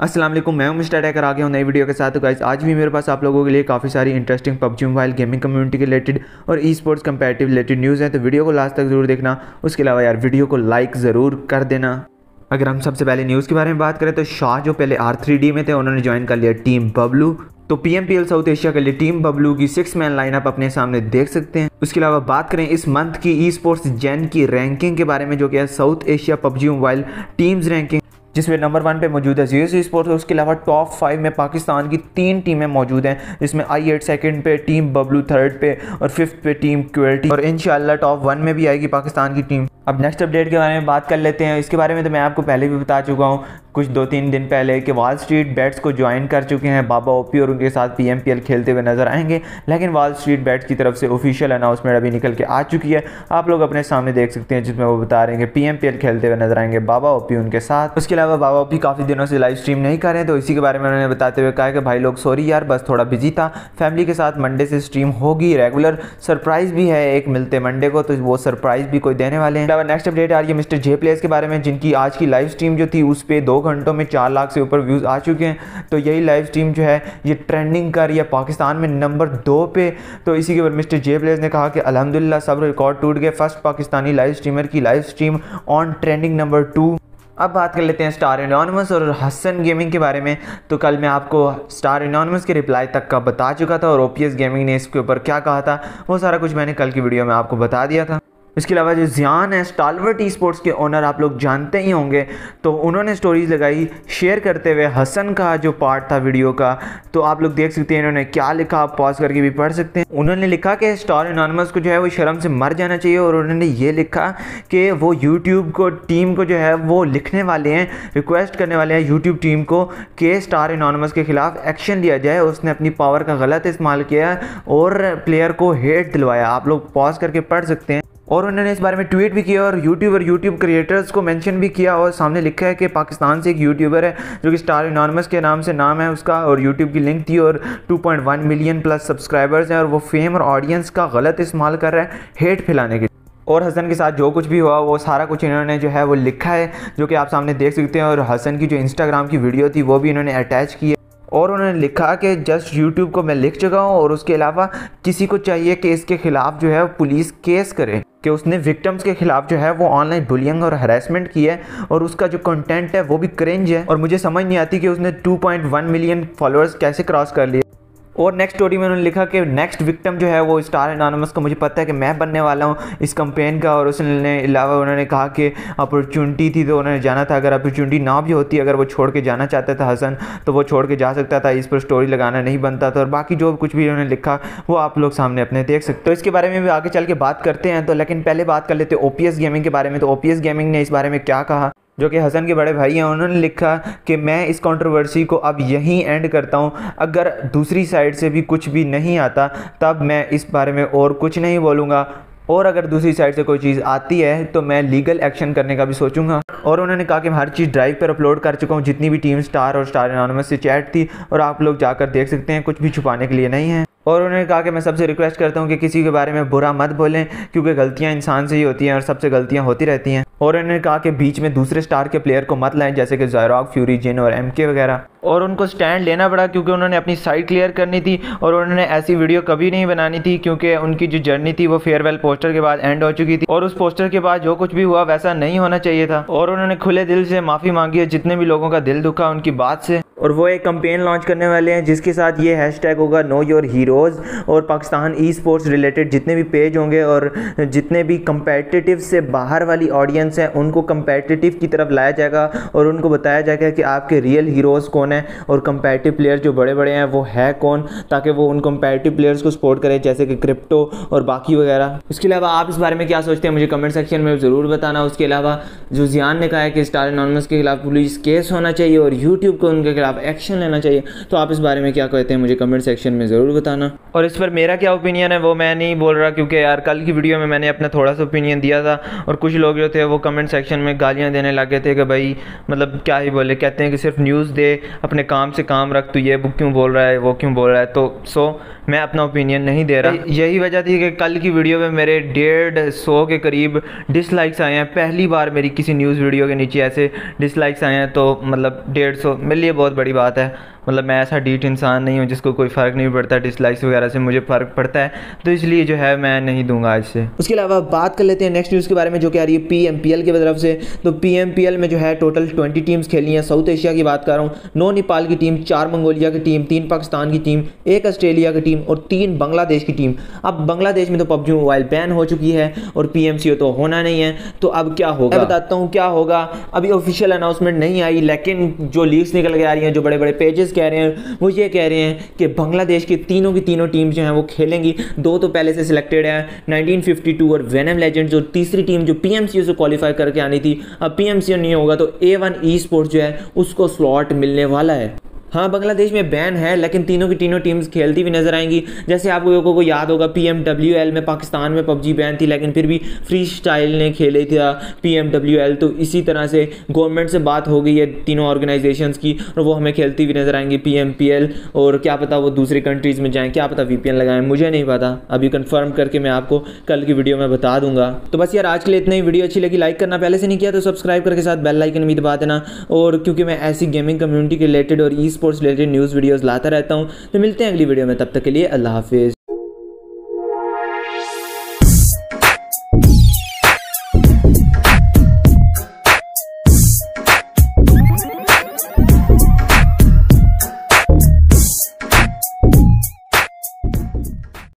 वालेकुम मैं हूँ मिस्टर टैकर आ गया हूँ नई वीडियो के साथ। तो गाइस आज भी मेरे पास आप लोगों के लिए काफ़ी सारी interesting PUBG mobile gaming community के रिलेटेड और e sports competitive related news हैं। तो वीडियो को लास्ट तक ज़रूर देखना। उसके अलावा यार, वीडियो को लाइक ज़रूर कर देना। अगर हम सबसे पहले न्यूज़ के बारे में बात करें तो शाह जो पहले आर थ्री डी में थे, उन्होंने ज्वाइन कर लिया टीम बबलू। तो P M P L South Asia के लिए टीम बबलू की सिक्स मैन लाइनअप अपने सामने देख सकते हैं। उसके अलावा बात करें इस मंथ की ई स्पोर्ट्स जैन की रैंकिंग के बारे में, जो कि है South Asia PUBG mobile teams ranking जिसमें नंबर वन पे मौजूद है जीएस स्पोर्ट्स उसके अलावा टॉप फाइव में पाकिस्तान की तीन टीमें मौजूद हैं। जिसमें आई एट सेकेंड पे टीम बबलू थर्ड पे और फिफ्थ पे टीम क्वेल्टी और इन टॉप वन में भी आएगी पाकिस्तान की टीम अब नेक्स्ट अपडेट के बारे में बात कर लेते हैं। इसके बारे में तो मैं आपको पहले भी बता चुका हूँ कुछ दो तीन दिन पहले कि वॉल स्ट्रीट बैट्स को ज्वाइन कर चुके हैं बाबा ओपी और उनके साथ पी एम पी एल खेलते हुए नज़र आएँगे। लेकिन वॉल स्ट्रीट बैट्स की तरफ़ से ऑफिशियल अनाउंसमेंट अभी निकल के आ चुकी है। आप लोग अपने सामने देख सकते हैं जिसमें वो बता रहे हैं कि एल खेलते हुए नज़र आएँगे बाबा ओपी उनके साथ। उसके अलावा बाबा ओपी काफ़ी दिनों से लाइव स्ट्रीम नहीं कर रहे हैं तो इसी के बारे में उन्होंने बताते हुए कहा कि भाई लोग सॉरी यार, बस थोड़ा बिज़ी था। फैमिली के साथ मंडे से स्ट्रीम होगी रेगुलर सरप्राइज़ भी है एक मिलते मंडे को तो वो सरप्राइज़ भी कोई देने वाले हैं। नेक्स्ट अपडेट आ रही है मिस्टर जे प्लेस के बारे में, जिनकी आज की लाइव स्ट्रीम जो थी, उस पर दो घंटों में चार लाख से ऊपर व्यूज़ आ चुके हैं। तो यही लाइव स्ट्रीम जो है, ये ट्रेंडिंग कर रही है। पाकिस्तान में नंबर दो पे। तो इसी के ऊपर मिस्टर जे प्लेस ने कहा कि अलहमदिल्ला सब रिकॉर्ड टूट गए। फ़र्स्ट पाकिस्तानी लाइव स्ट्रीमर की live stream on trending number two अब बात कर लेते हैं स्टार इनॉनमस और हसन गेमिंग के बारे में। तो कल मैं आपको स्टार इनॉनमस के रिप्लाई तक का बता चुका था और ओपीएस गेमिंग ने इसके ऊपर क्या कहा था, वो सारा कुछ मैंने कल की वीडियो में आपको बता दिया था। इसके अलावा जो जियान है स्टालवर्ट ई स्पोर्ट्स के ओनर आप लोग जानते ही होंगे। तो उन्होंने स्टोरीज लगाई शेयर करते हुए हसन का जो पार्ट था वीडियो का तो आप लोग देख सकते हैं इन्होंने क्या लिखा, आप पॉज करके भी पढ़ सकते हैं। उन्होंने लिखा कि स्टार इनानमस को जो है वो शर्म से मर जाना चाहिए और उन्होंने ये लिखा कि वो यूट्यूब को टीम को जो है वो लिखने वाले हैं रिक्वेस्ट करने वाले हैं यूट्यूब टीम को कि स्टार इनानमस के खिलाफ एक्शन लिया जाए। उसने अपनी पावर का गलत इस्तेमाल किया और प्लेयर को हेट दिलवाया। आप लोग पॉज करके पढ़ सकते हैं। और उन्होंने इस बारे में ट्वीट भी किया और यूट्यूब और यूट्यूब क्रिएटर्स को मेंशन भी किया और सामने लिखा है कि पाकिस्तान से एक यूट्यूबर है, जो कि स्टार इनॉर्मस के नाम से नाम है उसका और यूट्यूब की लिंक थी और 2.1 मिलियन प्लस सब्सक्राइबर्स हैं और वो फेम और ऑडियंस का गलत इस्तेमाल कर रहा है हेट फैलाने के और हसन के साथ जो कुछ भी हुआ, वो सारा कुछ इन्होंने जो है वो लिखा है, जो कि आप सामने देख सकते हैं और हसन की जो इंस्टाग्राम की वीडियो थी, वो भी इन्होंने अटैच की है। और उन्होंने लिखा कि जस्ट यूट्यूब को मैं लिख चुका हूँ और उसके अलावा किसी को चाहिए कि इसके ख़िलाफ़ जो है पुलिस केस करे। कि उसने विक्टम्स के खिलाफ जो है वो ऑनलाइन बुलियंग और हरासमेंट की है और उसका जो कंटेंट है वो भी क्रेंज है और मुझे समझ नहीं आती कि उसने 2.1 मिलियन फॉलोअर्स कैसे क्रॉस कर लिए। और नेक्स्ट स्टोरी में उन्होंने लिखा कि नेक्स्ट विक्टिम जो है वो स्टार एनानमस को मुझे पता है कि मैं बनने वाला हूँ इस कंपेन का और उसने अलावा उन्होंने कहा कि अपॉर्चुनिटी थी तो उन्होंने जाना था। अगर अपॉर्चुनिटी ना भी होती, अगर वो छोड़ के जाना चाहता था हसन तो वो छोड़ के जा सकता था। इस पर स्टोरी लगाना नहीं बनता था और बाकी जो कुछ भी उन्होंने लिखा, वो आप लोग सामने अपने देख सकते हो। इसके बारे में भी आगे चल के बात करते हैं तो लेकिन पहले बात कर लेते ओ गेमिंग के बारे में। तो ओपीएस गेमिंग ने इस बारे में क्या कहा? जो कि हसन के बड़े भाई हैं, उन्होंने लिखा कि मैं इस कंट्रोवर्सी को अब यहीं एंड करता हूँ। अगर दूसरी साइड से भी कुछ भी नहीं आता, तब मैं इस बारे में और कुछ नहीं बोलूँगा। और अगर दूसरी साइड से कोई चीज़ आती है तो मैं लीगल एक्शन करने का भी सोचूँगा। और उन्होंने कहा कि मैं हर चीज़ ड्राइव पर अपलोड कर चुका हूँ। जितनी भी टीम स्टार और स्टार एनॉनमस से चैट थी, और आप लोग जाकर देख सकते हैं, कुछ भी छुपाने के लिए नहीं है। और उन्होंने कहा कि मैं सबसे रिक्वेस्ट करता हूँ कि किसी के बारे में बुरा मत बोलें, क्योंकि गलतियाँ इंसान से ही होती हैं और सबसे गलतियाँ होती रहती हैं। और उन्होंने कहा कि बीच में दूसरे स्टार के प्लेयर को मत लाएँ, जैसे कि जयराग फ्यूरी जिन और एम वगैरह। और उनको स्टैंड लेना पड़ा क्योंकि उन्होंने अपनी साइड क्लियर करनी थी और उन्होंने ऐसी वीडियो कभी नहीं बनानी थी क्योंकि उनकी जो जर्नी थी वो फेयरवेल पोस्टर के बाद एंड हो चुकी थी। और उस पोस्टर के बाद जो कुछ भी हुआ वैसा नहीं होना चाहिए था। और उन्होंने खुले दिल से माफ़ी मांगी है जितने भी लोगों का दिल दुखा उनकी बात से। और वो एक कंपेन लॉन्च करने वाले हैं जिसके साथ ये हैशटैग होगा नो योर हीरोज़ और पाकिस्तान ई स्पोर्ट्स रिलेटेड जितने भी पेज होंगे और जितने भी कंपेटिटिव से बाहर वाली ऑडियंस हैं, उनको कंपेटिटिव की तरफ़ लाया जाएगा और उनको बताया जाएगा कि आपके रियल हीरोज़ कौन है और कंपेटिव प्लेयर जो बड़े बड़े हैं, वो है कौन? ताकि वो उन कंपेटिव प्लेयर्स को सपोर्ट करें, जैसे कि क्रिप्टो और बाकी वगैरह। उसके अलावा आप इस बारे में क्या सोचते हैं? मुझे कमेंट सेक्शन में ज़रूर बताना। उसके अलावा, जो जियान ने कहा है कि स्टार एनॉनमस के खिलाफ पुलिस केस होना चाहिए और यूट्यूब को उनके खिलाफ एक्शन लेना चाहिए तो आप इस बारे में क्या कहते हैं? मुझे कमेंट सेक्शन में ज़रूर बताना। और इस पर मेरा क्या ओपिनियन है, वो मैं नहीं बोल रहा, क्योंकि यार, कल की वीडियो में मैंने अपना थोड़ा सा ओपिनियन दिया था और कुछ लोग जो थे, वो कमेंट सेक्शन में गालियाँ देने लगे थे कि भाई मतलब क्या ही बोले? कहते हैं कि सिर्फ़ न्यूज़ दे अपने काम से काम रख तो ये बुक क्यों बोल रहा है, वो क्यों बोल रहा है? तो सो मैं अपना ओपिनियन नहीं दे रहा। यही वजह थी कि कल की वीडियो में मेरे डेढ़ सौ के करीब डिसलाइक्स आए हैं। पहली बार मेरी किसी न्यूज़ वीडियो के नीचे ऐसे डिसलाइक्स आए हैं तो मतलब डेढ़ सौ, मेरे लिए बहुत बड़ी बात है। मतलब मैं ऐसा डीट इंसान नहीं हूँ जिसको कोई फ़र्क नहीं पड़ता डिसलाइक्स वगैरह से मुझे फ़र्क पड़ता है। तो इसलिए जो है मैं नहीं दूँगा आज से। उसके अलावा बात कर लेते हैं नेक्स्ट न्यूज़ के बारे में जो कि आ रही है पी एम पी एल की तरफ़ से। तो पी एम पी एल में जो है टोटल ट्वेंटी टीम्स खेली हैं। साउथ एशिया की बात कर रहा हूँ। नौ नेपाल की टीम चार मंगोलिया की टीम तीन पाकिस्तान की टीम एक ऑस्ट्रेलिया की टीम और तीन बांग्लादेश की टीम अब बांग्लादेश में तो पबजी मोबाइल बैन हो चुकी है और पी एम सी ओ तो होना नहीं है। तो अब क्या होगा? मैं बताता हूँ क्या होगा। अभी ऑफिशियल अनाउंसमेंट नहीं आई लेकिन जो लीक्स निकल के आ रही हैं जो बड़े बड़े पेजेस कह रहे हैं, वो ये कह रहे हैं कि बांग्लादेश की तीनों की तीनों टीम जो हैं वो खेलेंगी। दो तो पहले से सिलेक्टेड है 1952 और वेनम लेजेंड्स और तीसरी टीम जो पीएमसीयू से क्वालिफाई करके आनी थी। अब पीएमसीयू नहीं होगा तो ए वन ई स्पोर्ट्स जो है, उसको स्लॉट मिलने वाला है। हाँ बांग्लादेश में बैन है, लेकिन तीनों की तीनों टीम्स खेलती भी नज़र आएँगी। जैसे आप लोगों को याद होगा पीएमडब्ल्यूएल में पाकिस्तान में पबजी बैन थी, लेकिन फिर भी फ्री स्टाइल ने खेले था पी तो इसी तरह से गवर्नमेंट से बात हो गई है तीनों ऑर्गेनाइजेशन की, और वो हमें खेलती हुई नज़र आएँगी पीएमपीएल और क्या पता वो दूसरी कंट्रीज़ में जाएँ, क्या पता वीपीएन लगाएँ, मुझे नहीं पता। अभी कन्फर्म करके मैं आपको कल की वीडियो में बता दूँगा। तो बस यार, आज के लिए इतना ही। वीडियो अच्छी लगी लाइक करना। पहले से नहीं किया तो सब्सक्राइब करके साथ बेल लाइकन भी दबा देना। और क्योंकि मैं ऐसी गेमिंग कम्युनिटी के रिलेटेड और e sports related news videos लाता रहता हूँ। तो मिलते हैं अगली वीडियो में, तब तक के लिए अल्लाह हाफिज़।